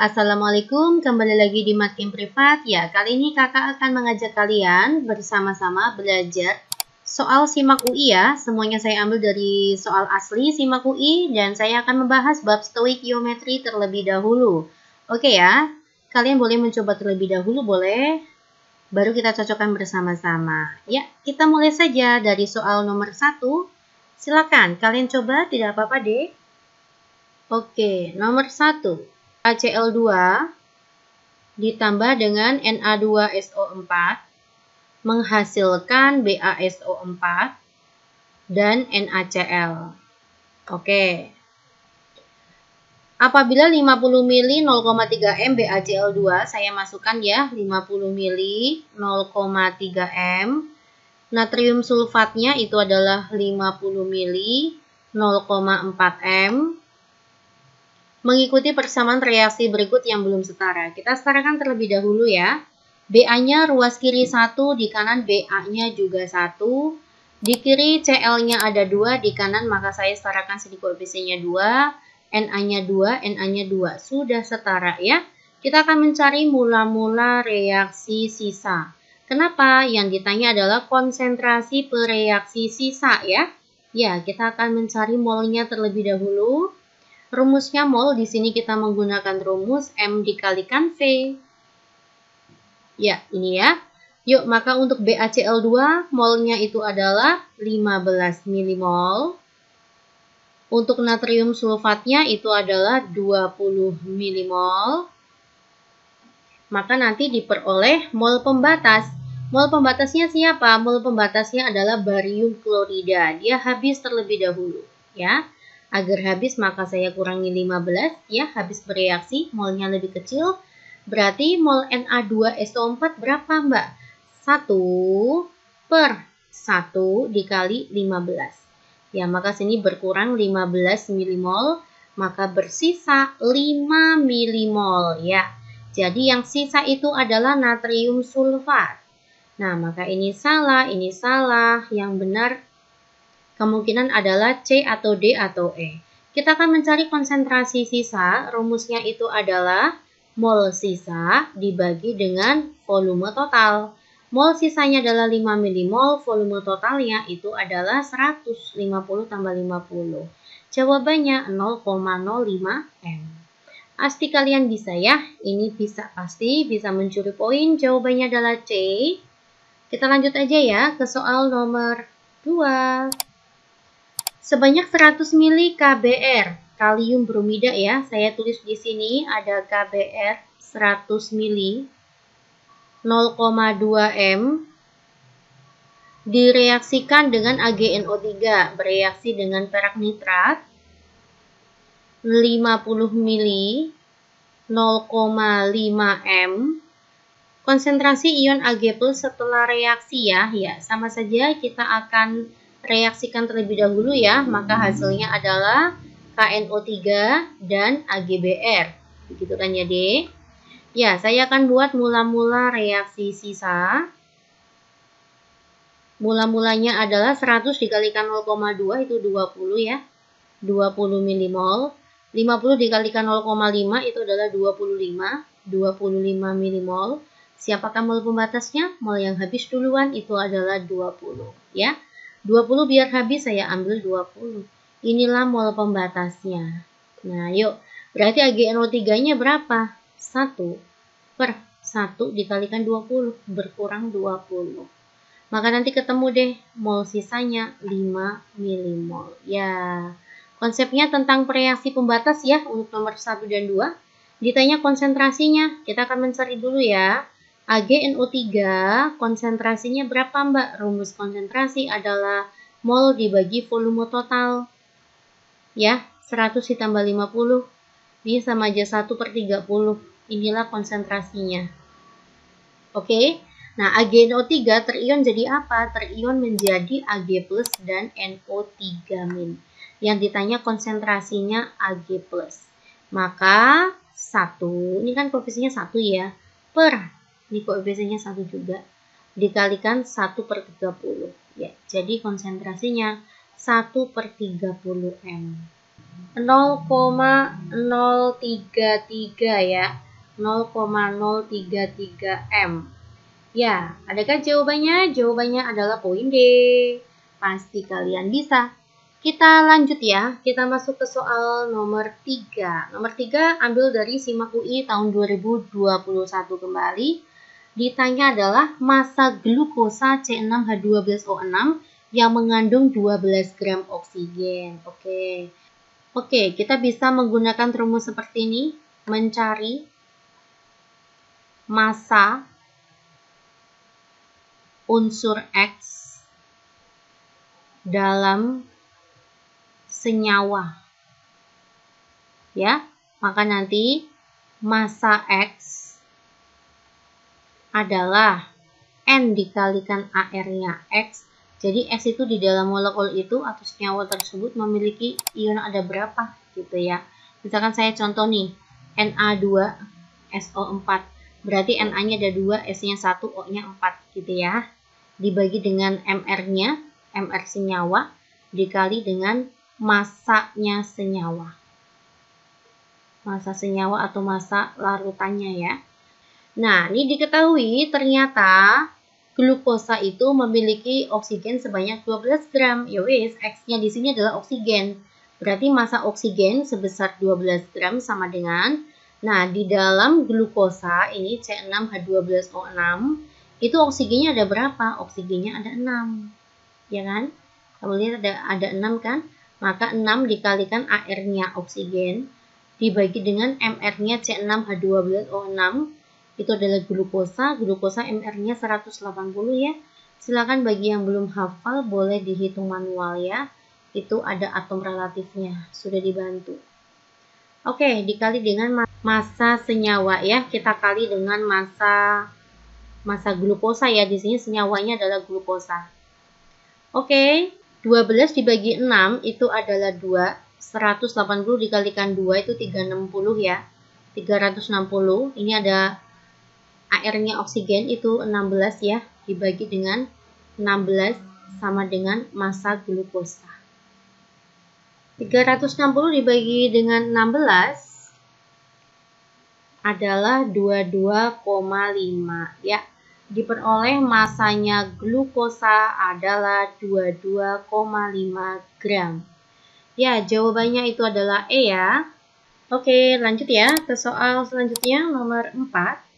Assalamualaikum. Kembali lagi di Makin Privat. Ya, kali ini kakak akan mengajak kalian bersama-sama belajar soal SIMAK UI ya. Semuanya saya ambil dari soal asli SIMAK UI dan saya akan membahas bab stoik geometri terlebih dahulu. Oke ya, kalian boleh mencoba terlebih dahulu, boleh? Baru kita cocokkan bersama-sama. Ya, kita mulai saja dari soal nomor satu. Silakan, kalian coba, tidak apa-apa deh. Oke, nomor satu. ACl2 ditambah dengan Na2SO4 menghasilkan BaSO4 dan NaCl. Oke. Apabila 50 ml 0,3 m BaCl2, saya masukkan ya 50 ml 0,3 m. Natrium sulfatnya itu adalah 50 ml 0,4 m mengikuti persamaan reaksi berikut yang belum setara. Kita setarakan terlebih dahulu ya. BA-nya ruas kiri 1, di kanan BA-nya juga 1. Di kiri CL-nya ada 2, di kanan maka saya setarakan sedikit koefisiennya 2. NA-nya 2, NA-nya 2. Sudah setara ya. Kita akan mencari mula-mula reaksi sisa. Kenapa? Yang ditanya adalah konsentrasi pereaksi sisa ya. Ya, kita akan mencari molnya terlebih dahulu. Rumusnya mol di sini kita menggunakan rumus M dikalikan V. Ya, ini ya. Yuk, maka untuk BaCl2 molnya itu adalah 15 milimol. Untuk natrium sulfatnya itu adalah 20 milimol. Maka nanti diperoleh mol pembatas. Mol pembatasnya siapa? Mol pembatasnya adalah barium klorida. Dia habis terlebih dahulu, ya. Agar habis maka saya kurangi 15 ya, habis bereaksi molnya lebih kecil. Berarti mol Na2SO4 berapa Mbak? 1 per 1 dikali 15. Ya, maka sini berkurang 15 milimol, maka bersisa 5 milimol ya. Jadi yang sisa itu adalah natrium sulfat. Nah, maka ini salah, ini salah. Yang benar Kemungkinan adalah C atau D atau E. Kita akan mencari konsentrasi sisa. Rumusnya itu adalah mol sisa dibagi dengan volume total. Mol sisanya adalah 5 milimol, volume totalnya itu adalah 150 tambah 50. Jawabannya 0,05 M. Pasti kalian bisa ya, ini bisa pasti bisa mencuri poin. Jawabannya adalah C. Kita lanjut aja ya ke soal nomor 2 sebanyak 100 mili KBr kalium bromida ya. Saya tulis di sini ada KBr 100 mili 0,2 M direaksikan dengan AgNO3 bereaksi dengan perak nitrat 50 mili 0,5 M konsentrasi ion Ag+ setelah reaksi ya ya sama saja kita akan reaksikan terlebih dahulu ya, maka hasilnya adalah KNO3 dan AgBr. Begitu kan ya, Dek? Ya, saya akan buat mula-mula reaksi sisa. Mula-mulanya adalah 100 dikalikan 0,2 itu 20 ya. 20 milimol. 50 dikalikan 0,5 itu adalah 25. 25 milimol. Siapakah mol pembatasnya? Mol yang habis duluan itu adalah 20 ya. 20 biar habis saya ambil 20. Inilah mol pembatasnya. Nah, yuk. Berarti AgNO3-nya berapa? 1 per 1 dikalikan 20. Berkurang 20. Maka nanti ketemu deh mol sisanya 5 milimol. Ya, konsepnya tentang reaksi pembatas ya untuk nomor 1 dan 2. Ditanya konsentrasinya, kita akan mencari dulu ya. AgNO3 konsentrasinya berapa Mbak? Rumus konsentrasi adalah mol dibagi volume total. Ya, 100 ditambah 50. Ini sama aja 1 per 30. Inilah konsentrasinya. Oke. Nah, AgNO3 terion jadi apa? Terion menjadi Ag plus dan NO3 min. Yang ditanya konsentrasinya Ag plus. Maka 1, ini kan koefisiennya 1 ya, per ini koefisiennya satu juga dikalikan 1 per 30 ya jadi konsentrasinya 1 per 30 M 0,033 ya. 0,033 M. Ya, adakah jawabannya? Jawabannya adalah poin D. Pasti kalian bisa. Kita lanjut ya, kita masuk ke soal nomor 3. Nomor 3 ambil dari SIMAK UI tahun 2021 kembali. Ditanya adalah masa glukosa C6H12O6 yang mengandung 12 gram oksigen. Oke. Oke, kita bisa menggunakan rumus seperti ini, mencari massa unsur X dalam senyawa. Ya, maka nanti massa X adalah N dikalikan AR-nya X. Jadi X itu di dalam molekul itu atau senyawa tersebut memiliki ion ada berapa gitu ya. Misalkan saya contoh nih, Na2SO4. Berarti Na-nya ada 2, S-nya 1, O-nya 4 gitu ya dibagi dengan MR-nya, MR senyawa, dikali dengan masanya senyawa. Masa senyawa atau masa larutannya ya. Nah, ini diketahui ternyata glukosa itu memiliki oksigen sebanyak 12 gram. Yowis, X-nya di sini adalah oksigen. Berarti masa oksigen sebesar 12 gram sama dengan Nah, di dalam glukosa ini C6H12O6 itu oksigennya ada berapa? Oksigennya ada 6. Ya kan? Kamu lihat ada ada 6 kan? Maka 6 dikalikan AR-nya oksigen dibagi dengan MR-nya C6H12O6 itu adalah glukosa. Glukosa MR-nya 180 ya. Silakan bagi yang belum hafal boleh dihitung manual ya. Itu ada atom relatifnya. Sudah dibantu. Oke, dikali dengan massa senyawa ya. Kita kali dengan massa masa glukosa ya. Di sini senyawanya adalah glukosa. Oke, 12 dibagi 6 itu adalah 2. 180 dikalikan 2 itu 360 ya. 360. Ini ada AR-nya oksigen itu 16 ya. Dibagi dengan 16 sama dengan masa glukosa. 360 dibagi dengan 16 adalah 22,5 ya. Diperoleh masanya glukosa adalah 22,5 gram. Ya, jawabannya itu adalah E ya. Oke, lanjut ya ke soal selanjutnya nomor 4.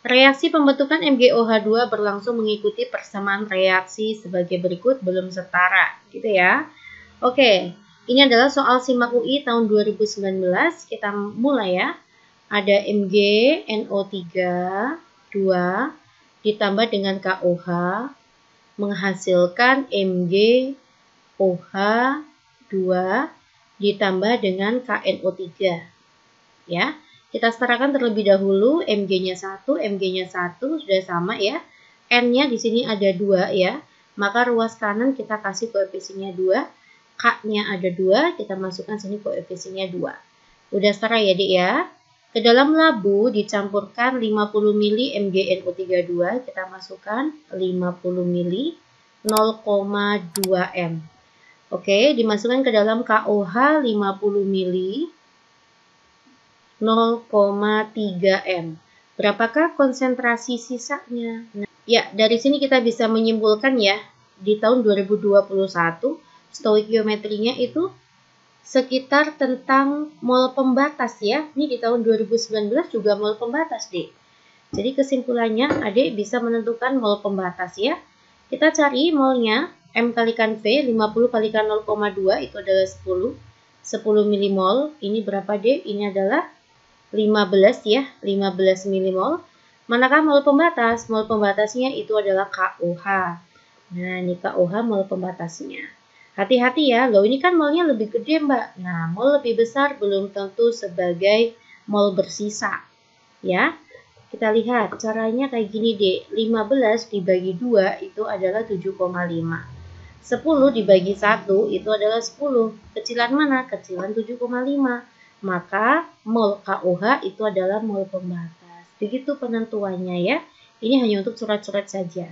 Reaksi pembentukan MgOH2 berlangsung mengikuti persamaan reaksi sebagai berikut belum setara, gitu ya. Oke, ini adalah soal SIMAK UI tahun 2019. Kita mulai ya ada Mg NO3 2 ditambah dengan KOH menghasilkan Mg OH 2 ditambah dengan KNO3 ya kita setarakan terlebih dahulu Mg-nya 1 Mg-nya 1 sudah sama ya. N-nya di sini ada 2 ya. Maka ruas kanan kita kasih koefisiennya 2 K-nya ada 2 kita masukkan sini koefisiennya 2 udah setara ya dik ya? Ke dalam labu dicampurkan 50 ml MgNO32, kita masukkan 50 ml 0,2 M. Oke, dimasukkan ke dalam KOH 50 ml 0,3 M. Berapakah konsentrasi sisanya? Nah, ya, dari sini kita bisa menyimpulkan ya, di tahun 2021 stoikiometrinya itu sekitar tentang mol pembatas ya. Ini di tahun 2019 juga mol pembatas, Dek. Jadi kesimpulannya adik bisa menentukan mol pembatas ya. Kita cari molnya M kalikan V 50 kalikan 0,2 itu adalah 10. 10 milimol. Ini berapa dek? Ini adalah 15 ya, 15 milimol. Manakah mol pembatas? Mol pembatasnya itu adalah KOH. Nah, ini KOH mol pembatasnya. Hati-hati ya, loh ini kan molnya lebih gede mbak. Nah, mol lebih besar belum tentu sebagai mol bersisa. Ya, kita lihat caranya kayak gini deh. 15 dibagi 2 itu adalah 7,5. 10 dibagi 1 itu adalah 10. Kecilan mana? Kecilan 7,5. Maka mol KOH itu adalah mol pembatas. Begitu penentuannya ya. Ini hanya untuk surat-surat saja.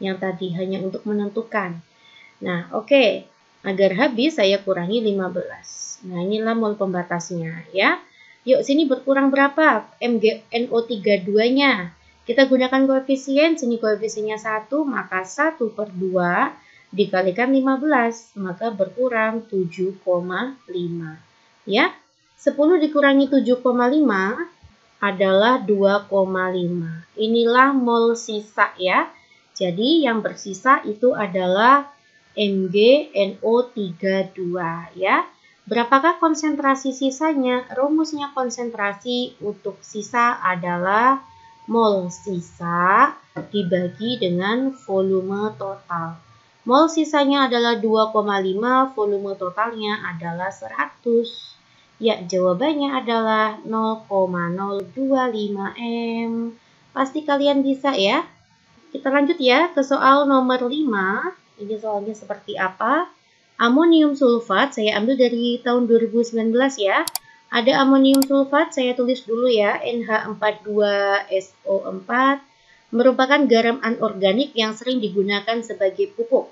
Yang tadi hanya untuk menentukan. Nah, oke. Okay. Agar habis saya kurangi 15. Nah, inilah mol pembatasnya ya. Yuk sini berkurang berapa? MgNO32-nya. Kita gunakan koefisien, sini koefisiennya 1, maka 1 per 2 dikalikan 15, maka berkurang 7,5. Ya, 10 dikurangi 7,5 adalah 2,5. Inilah mol sisa ya. Jadi yang bersisa itu adalah MgNO32 ya. Berapakah konsentrasi sisanya? Rumusnya konsentrasi untuk sisa adalah mol sisa dibagi dengan volume total. Mol sisanya adalah 2,5, volume totalnya adalah 100. Ya, jawabannya adalah 0,025 M. Pasti kalian bisa ya. Kita lanjut ya ke soal nomor 5. Ini soalnya seperti apa? Amonium sulfat, saya ambil dari tahun 2019 ya. Ada amonium sulfat, saya tulis dulu ya, NH42SO4, merupakan garam anorganik yang sering digunakan sebagai pupuk.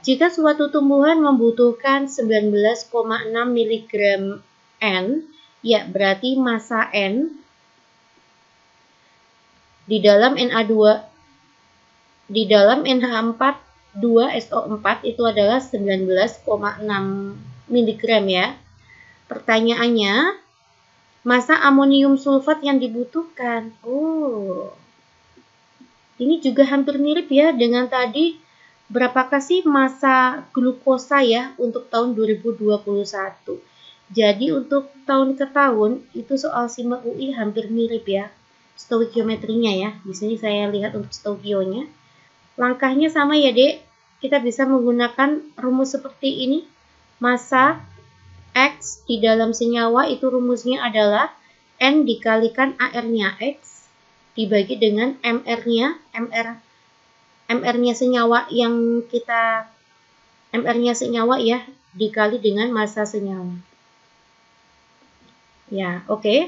Jika suatu tumbuhan membutuhkan 19,6 mg N, ya berarti massa N di dalam Na2 di dalam NH4 2SO4 itu adalah 19,6 mg ya. Pertanyaannya, masa amonium sulfat yang dibutuhkan? Oh, ini juga hampir mirip ya dengan tadi berapakah sih masa glukosa ya untuk tahun 2021. Jadi untuk tahun ke tahun itu soal simak UI hampir mirip ya stoikiometrinya ya. Di sini saya lihat untuk stoikionya. Langkahnya sama ya dek, kita bisa menggunakan rumus seperti ini. Masa X di dalam senyawa itu rumusnya adalah N dikalikan AR-nya X dibagi dengan MR-nya, MR MR-nya senyawa yang kita MR-nya senyawa ya dikali dengan massa senyawa. Ya, oke. Okay.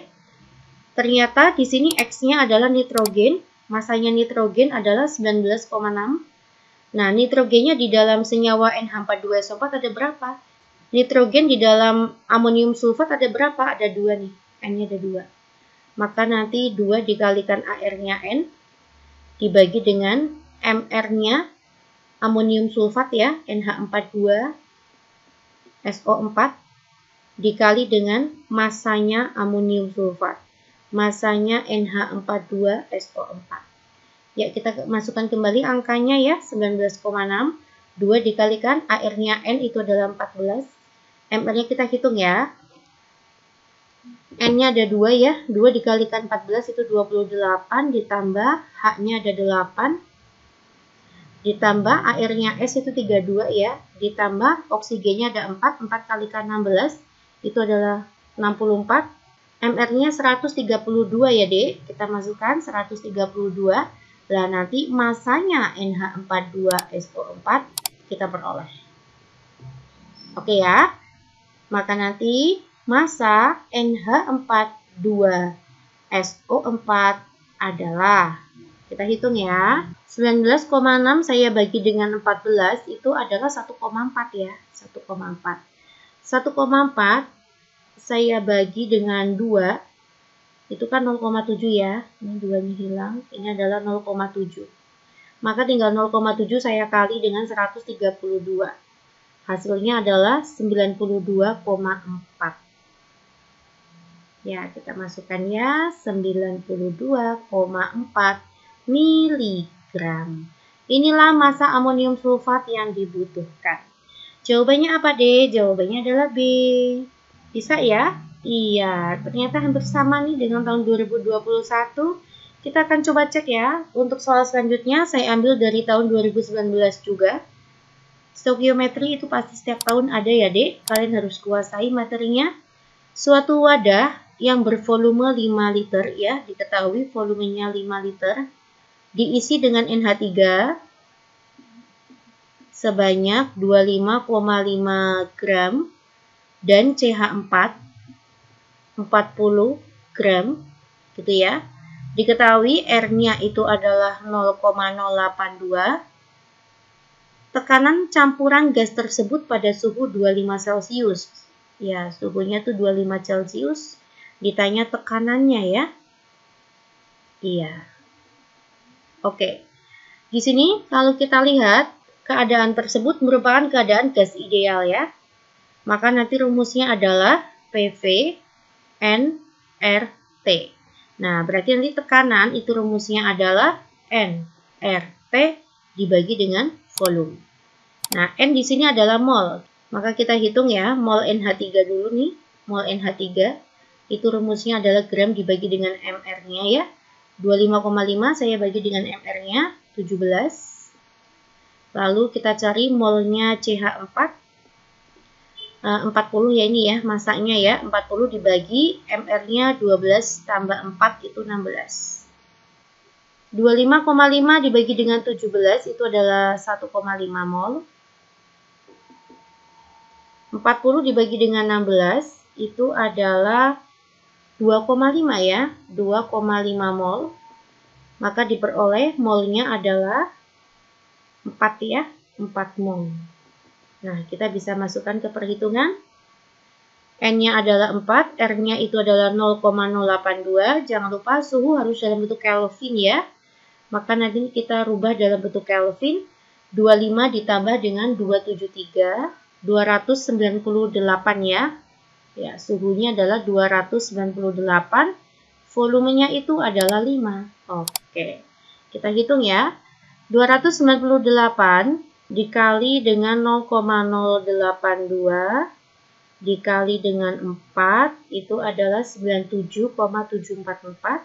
Ternyata di sini X-nya adalah nitrogen, Masanya nitrogen adalah 19,6. Nah, nitrogennya di dalam senyawa NH42SO4 ada berapa? Nitrogen di dalam amonium sulfat ada berapa? Ada dua nih. N-nya ada dua. Maka nanti 2 dikalikan AR-nya N dibagi dengan MR-nya amonium sulfat ya, NH42 SO4 dikali dengan masanya amonium sulfat masanya NH42 SO4. Ya, kita masukkan kembali angkanya ya, 19,6. 2 dikalikan AR-nya N itu adalah 14. MR-nya kita hitung ya. N-nya ada 2 ya. 2 dikalikan 14 itu 28 ditambah H-nya ada 8. Ditambah AR-nya S itu 32 ya. Ditambah oksigennya ada 4. 4 kalikan 16 itu adalah 64 MR-nya 132 ya, Dek. Kita masukkan 132. Lah nanti masanya NH42SO4 kita peroleh. Oke ya. Maka nanti masa NH42SO4 adalah kita hitung ya. 19,6 saya bagi dengan 14 itu adalah 1,4 ya. 1,4. 1,4 saya bagi dengan 2, itu kan 0,7 ya. Ini 2-nya hilang, ini adalah 0,7. Maka tinggal 0,7 saya kali dengan 132. Hasilnya adalah 92,4. Ya, kita masukkan ya 92,4 miligram. Inilah masa amonium sulfat yang dibutuhkan. Jawabannya apa deh? Jawabannya adalah B. Bisa ya? Iya, ternyata hampir sama nih dengan tahun 2021. Kita akan coba cek ya. Untuk soal selanjutnya saya ambil dari tahun 2019 juga. Stokiometri itu pasti setiap tahun ada ya dek. Kalian harus kuasai materinya. Suatu wadah yang bervolume 5 liter ya, diketahui volumenya 5 liter, diisi dengan NH3 sebanyak 25,5 gram dan CH4 40 gram gitu ya. Diketahui R-nya itu adalah 0,082 tekanan campuran gas tersebut pada suhu 25 Celcius. Ya, suhunya tuh 25 Celcius. Ditanya tekanannya ya. Iya. Oke. Di sini kalau kita lihat keadaan tersebut merupakan keadaan gas ideal ya. Maka nanti rumusnya adalah PV N R T. Nah, berarti nanti tekanan itu rumusnya adalah N R T dibagi dengan volume. Nah, N di sini adalah mol. Maka kita hitung ya, mol NH3 dulu nih. Mol NH3 itu rumusnya adalah gram dibagi dengan MR-nya ya. 25,5 saya bagi dengan MR-nya 17. Lalu kita cari molnya CH4. Uh, 40 ya ini ya, masaknya ya. 40 dibagi MR-nya 12 tambah 4 itu 16. 25,5 dibagi dengan 17 itu adalah 1,5 mol. 40 dibagi dengan 16 itu adalah 2,5 ya, 2,5 mol. Maka diperoleh molnya adalah 4 ya, 4 mol. Nah, kita bisa masukkan ke perhitungan. N-nya adalah 4, R-nya itu adalah 0,082. Jangan lupa suhu harus dalam bentuk Kelvin ya. Maka nanti kita rubah dalam bentuk Kelvin. 25 ditambah dengan 273, 298 ya. Ya, suhunya adalah 298. Volumenya itu adalah 5. Oke. Kita hitung ya. 298 dikali dengan 0,082 dikali dengan 4 itu adalah 97,744.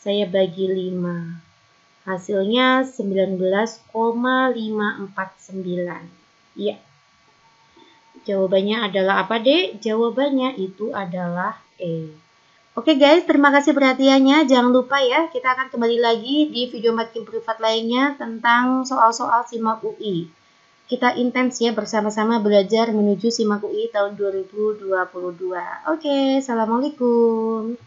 Saya bagi 5. Hasilnya 19,549. Iya. Jawabannya adalah apa, Dek? Jawabannya itu adalah E. Oke guys, terima kasih perhatiannya. Jangan lupa ya, kita akan kembali lagi di video makin privat lainnya tentang soal-soal SIMAK UI. Kita intens ya bersama-sama belajar menuju SIMAK UI tahun 2022. Oke, Assalamualaikum.